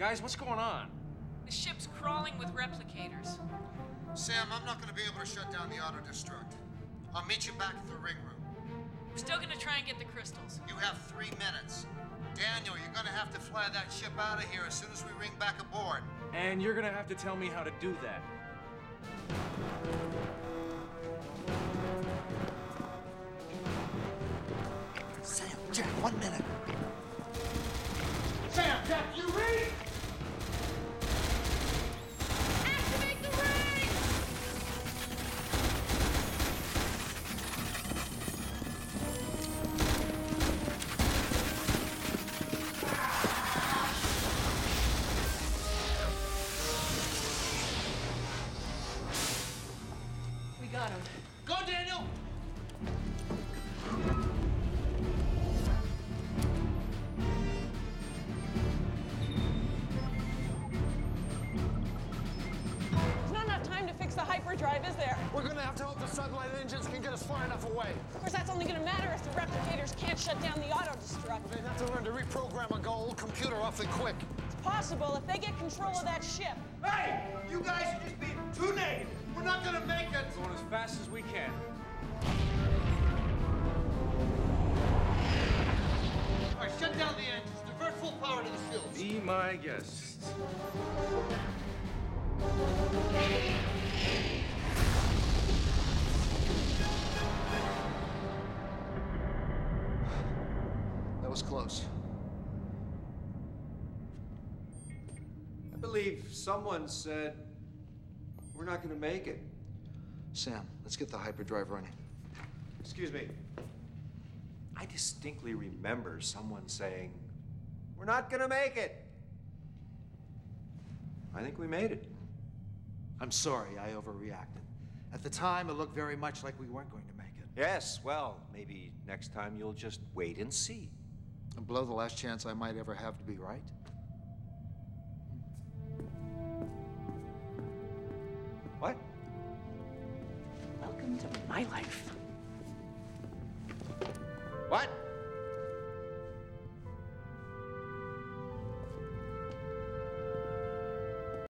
Guys, what's going on? The ship's crawling with replicators. Sam, I'm not gonna be able to shut down the auto-destruct. I'll meet you back at the ring room. We're still gonna try and get the crystals. You have three minutes. Daniel, you're gonna have to fly that ship out of here as soon as we ring back aboard. And you're gonna have to tell me how to do that. Sam, Jack, one We got him. Go, Daniel! There's not enough time to fix the hyperdrive, is there? We're gonna have to hope the sublight engines can get us far enough away. Of course, that's only gonna matter if the replicators can't shut down the auto-destruct. They'd have to learn to reprogram a Goa'uld computer awfully quick. It's possible if they get control of that ship. Hey! You guys are just being too negative. We're not gonna make it. Going as fast as we can. All right, shut down the engines. Divert full power to the shields. Be my guest. That was close. I believe someone said we're not going to make it. Sam, let's get the hyperdrive running. Excuse me. I distinctly remember someone saying, we're not going to make it. I think we made it. I'm sorry, I overreacted. At the time, it looked very much like we weren't going to make it. Yes, well, maybe next time you'll just wait and see. And blow the last chance I might ever have to be right. What? My life. What?